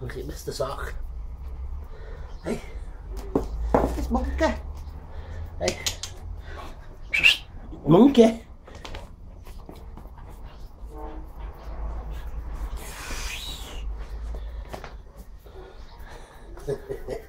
Oké, beste zaag. Hé, Het is monke. hé. Monkey.